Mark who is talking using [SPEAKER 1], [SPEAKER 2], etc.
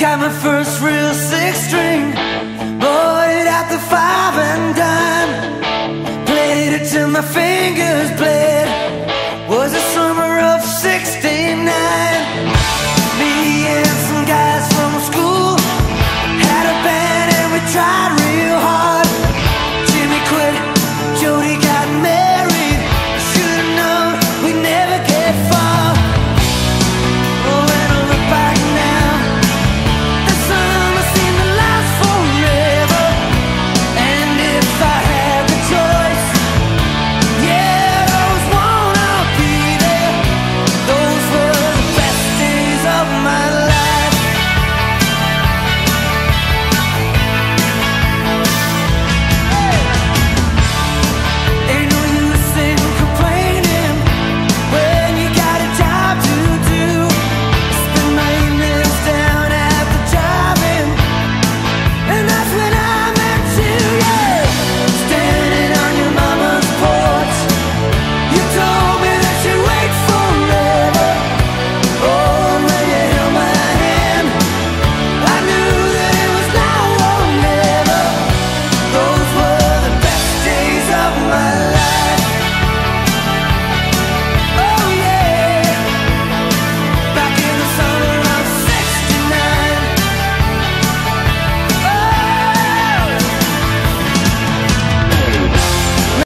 [SPEAKER 1] Got my first real six string. Bought it at the five and dime Played it till my face